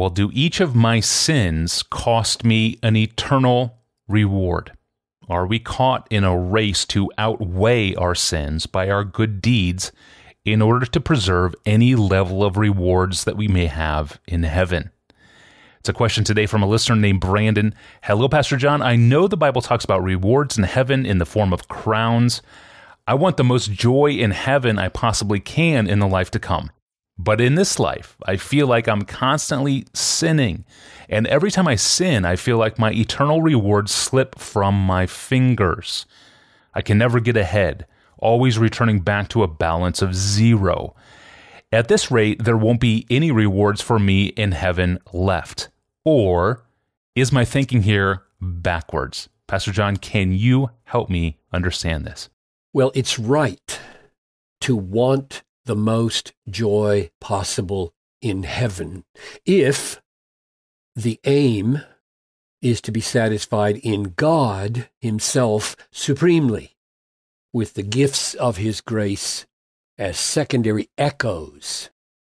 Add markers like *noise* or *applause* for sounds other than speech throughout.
Well, do each of my sins cost me an eternal reward? Are we caught in a race to outweigh our sins by our good deeds in order to preserve any level of rewards that we may have in heaven? It's a question today from a listener named Brandon. Hello, Pastor John. I know the Bible talks about rewards in heaven in the form of crowns. I want the most joy in heaven I possibly can in the life to come. But in this life, I feel like I'm constantly sinning. And every time I sin, I feel like my eternal rewards slip from my fingers. I can never get ahead, always returning back to a balance of zero. At this rate, there won't be any rewards for me in heaven left. Or is my thinking here backwards? Pastor John, can you help me understand this? Well, it's right to want the most joy possible in heaven if the aim is to be satisfied in God Himself supremely, with the gifts of His grace as secondary echoes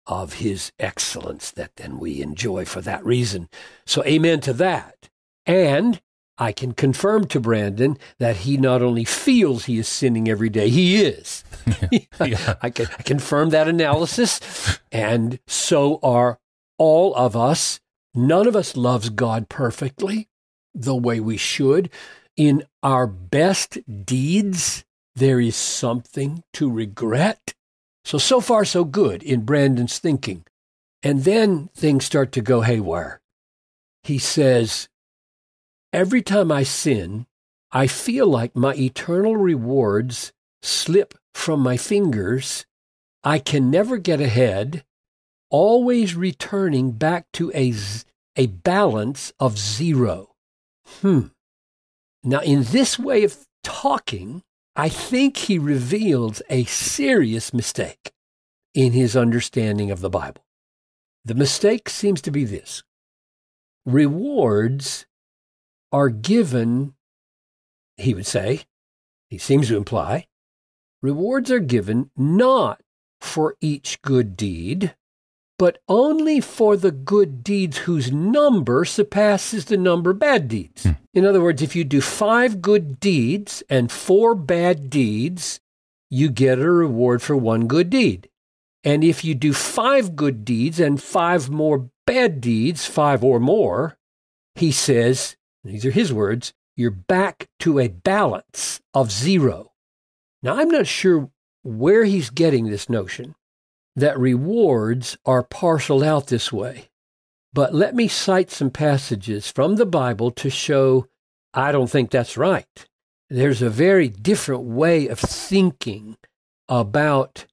of His excellence that then we enjoy for that reason. So, amen to that. And I can confirm to Brandon that he not only feels he is sinning every day, he is. *laughs* Yeah. *laughs* I can I confirm that analysis. And so are all of us. None of us loves God perfectly the way we should. In our best deeds, there is something to regret. So, so far, so good in Brandon's thinking. And then things start to go haywire. He says, Every time I sin, I feel like my eternal rewards slip from my fingers. I can never get ahead, always returning back to a, a balance of zero. Hmm. Now, in this way of talking, I think he reveals a serious mistake in his understanding of the Bible. The mistake seems to be this rewards are given, he would say, he seems to imply, rewards are given not for each good deed, but only for the good deeds whose number surpasses the number of bad deeds. Hmm. In other words, if you do five good deeds and four bad deeds, you get a reward for one good deed. And if you do five good deeds and five more bad deeds, five or more, he says these are his words, you're back to a balance of zero. Now, I'm not sure where he's getting this notion that rewards are parceled out this way, but let me cite some passages from the Bible to show I don't think that's right. There's a very different way of thinking about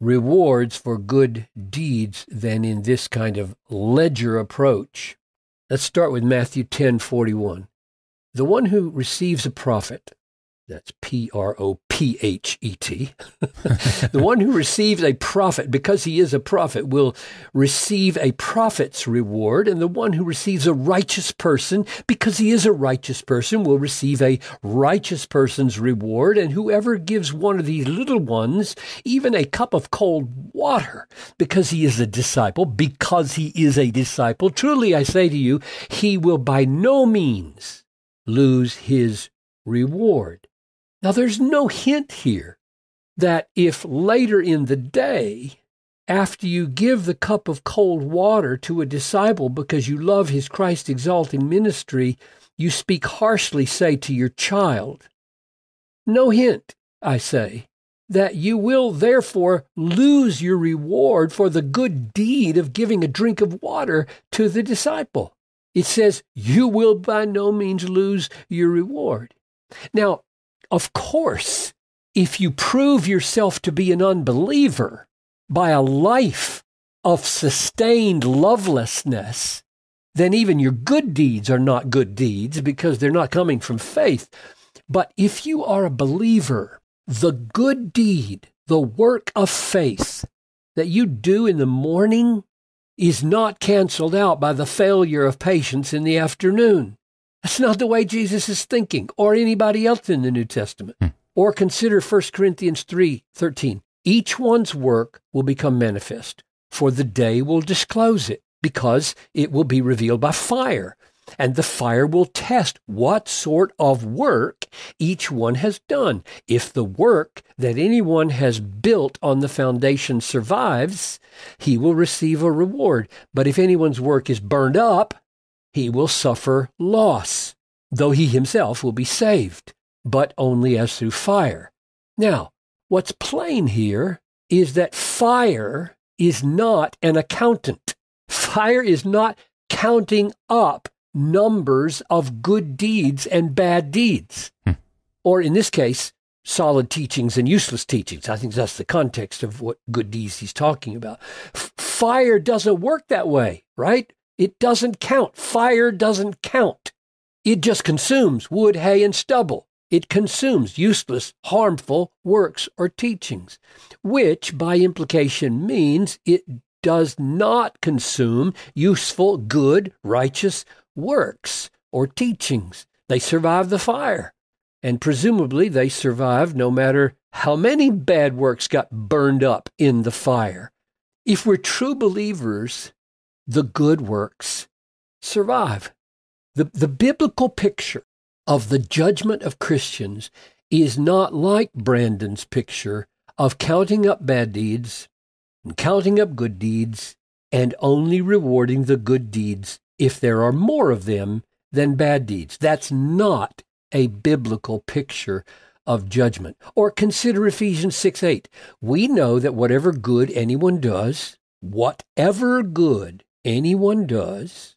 rewards for good deeds than in this kind of ledger approach. Let's start with Matthew 10:41. The one who receives a prophet, that's P R O P H E T. *laughs* The one who receives a prophet because he is a prophet will receive a prophet's reward, and the one who receives a righteous person because he is a righteous person will receive a righteous person's reward, and whoever gives one of these little ones even a cup of cold water because he is a disciple, because he is a disciple, truly I say to you, he will by no means lose his reward. Now, there's no hint here that if later in the day, after you give the cup of cold water to a disciple because you love his Christ exalting ministry, you speak harshly, say, to your child. No hint, I say, that you will therefore lose your reward for the good deed of giving a drink of water to the disciple. It says you will by no means lose your reward. Now, of course, if you prove yourself to be an unbeliever by a life of sustained lovelessness, then even your good deeds are not good deeds because they're not coming from faith. But if you are a believer, the good deed, the work of faith that you do in the morning is not canceled out by the failure of patience in the afternoon. That's not the way Jesus is thinking or anybody else in the New Testament. Hmm. Or consider 1 Corinthians 3 13. Each one's work will become manifest, for the day will disclose it, because it will be revealed by fire. And the fire will test what sort of work each one has done. If the work that anyone has built on the foundation survives, he will receive a reward. But if anyone's work is burned up, he will suffer loss, though he himself will be saved, but only as through fire. Now, what's plain here is that fire is not an accountant. Fire is not counting up numbers of good deeds and bad deeds. Hmm. Or in this case, solid teachings and useless teachings. I think that's the context of what good deeds he's talking about. F- fire doesn't work that way, right? It doesn't count. Fire doesn't count. It just consumes wood, hay, and stubble. It consumes useless, harmful works or teachings, which by implication means it does not consume useful, good, righteous works or teachings. They survive the fire. And presumably they survive no matter how many bad works got burned up in the fire. If we're true believers, the good works survive. The, the biblical picture of the judgment of Christians is not like Brandon's picture of counting up bad deeds and counting up good deeds and only rewarding the good deeds if there are more of them than bad deeds. That's not a biblical picture of judgment. Or consider Ephesians 6 8. We know that whatever good anyone does, whatever good anyone does,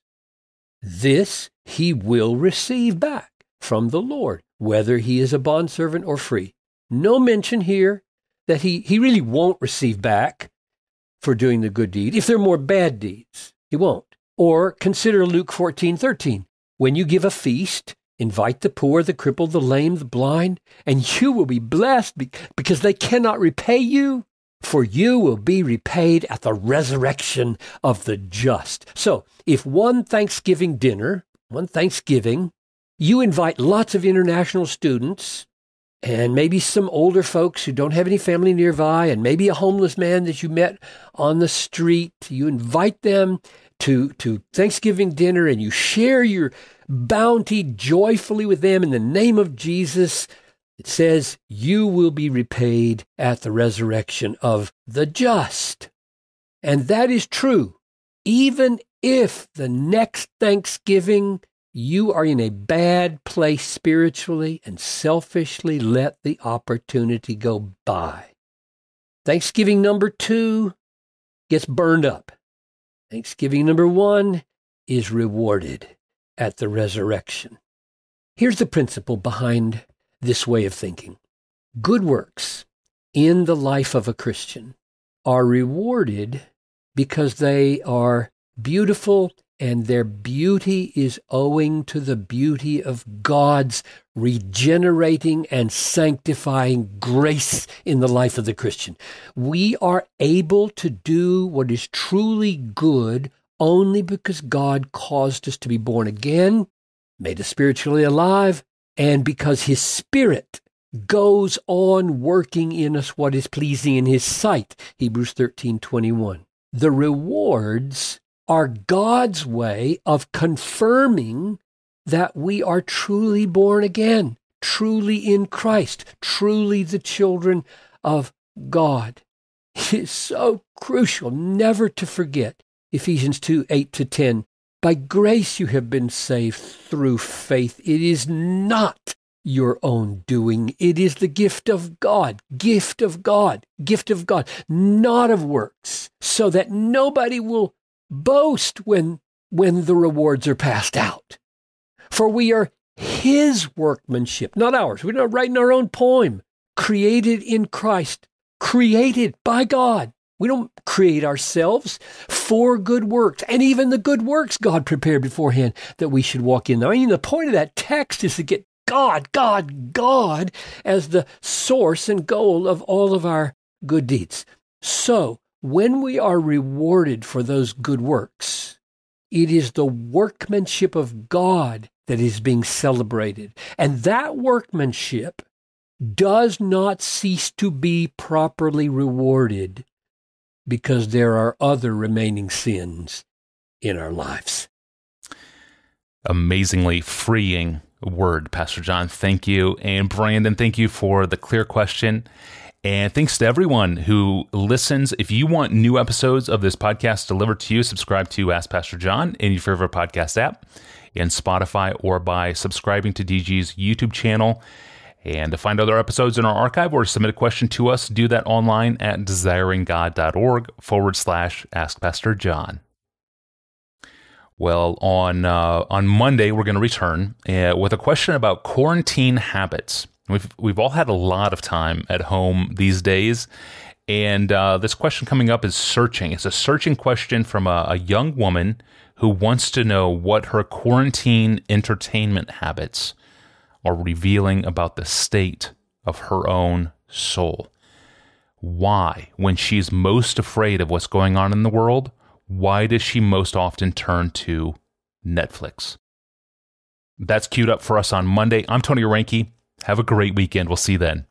this he will receive back from the Lord, whether he is a bondservant or free. No mention here that he, he really won't receive back for doing the good deed. If there are more bad deeds, he won't. Or consider Luke 14, 13. When you give a feast, invite the poor, the crippled, the lame, the blind, and you will be blessed because they cannot repay you, for you will be repaid at the resurrection of the just. So, if one Thanksgiving dinner, one Thanksgiving, you invite lots of international students and maybe some older folks who don't have any family nearby, and maybe a homeless man that you met on the street. You invite them to, to Thanksgiving dinner and you share your bounty joyfully with them in the name of Jesus. It says, You will be repaid at the resurrection of the just. And that is true, even if the next Thanksgiving you are in a bad place spiritually and selfishly let the opportunity go by. Thanksgiving number two gets burned up. Thanksgiving number one is rewarded at the resurrection. Here's the principle behind this way of thinking good works in the life of a Christian are rewarded because they are beautiful and their beauty is owing to the beauty of God's regenerating and sanctifying grace in the life of the Christian. We are able to do what is truly good only because God caused us to be born again, made us spiritually alive, and because His Spirit goes on working in us what is pleasing in His sight. Hebrews 13 21. The rewards are God's way of confirming that we are truly born again, truly in Christ, truly the children of God. It is so crucial never to forget Ephesians 2 8 to 10. By grace you have been saved through faith. It is not your own doing. It is the gift of God, gift of God, gift of God, not of works, so that nobody will boast when, when the rewards are passed out. For we are his workmanship, not ours. We're not writing our own poem, created in Christ, created by God. We don't create ourselves for good works. And even the good works God prepared beforehand that we should walk in. I mean, the point of that text is to get God, God, God as the source and goal of all of our good deeds. So when we are rewarded for those good works, it is the workmanship of God that is being celebrated. And that workmanship does not cease to be properly rewarded because there are other remaining sins in our lives. Amazingly freeing word, Pastor John. Thank you. And Brandon, thank you for the clear question. And thanks to everyone who listens. If you want new episodes of this podcast delivered to you, subscribe to Ask Pastor John in your favorite podcast app, in Spotify, or by subscribing to DG's YouTube channel. And to find other episodes in our archive or submit a question to us, do that online at desiringgod.org forward slash Ask Pastor John. Well, on uh, on Monday we're going to return uh, with a question about quarantine habits. We've we've all had a lot of time at home these days, and uh, this question coming up is searching. It's a searching question from a, a young woman who wants to know what her quarantine entertainment habits are revealing about the state of her own soul. Why, when she's most afraid of what's going on in the world, why does she most often turn to Netflix? That's queued up for us on Monday. I'm Tony Reinke. Have a great weekend. We'll see you then.